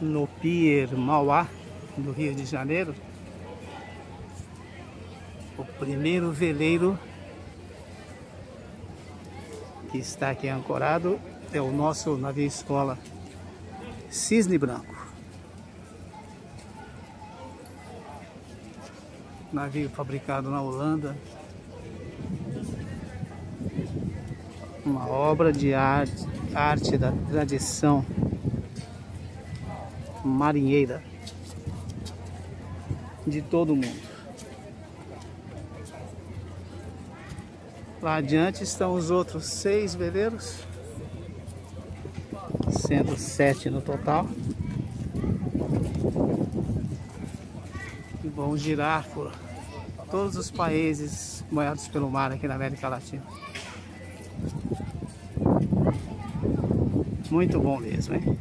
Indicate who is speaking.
Speaker 1: no Pier Mauá, do Rio de Janeiro. O primeiro veleiro que está aqui ancorado é o nosso navio escola Cisne Branco. Navio fabricado na Holanda. Uma obra de arte, arte da tradição marinheira de todo mundo. Lá adiante estão os outros seis veleiros, sendo sete no total. E vão girar por todos os países banhados pelo mar aqui na América Latina. Muito bom mesmo, hein?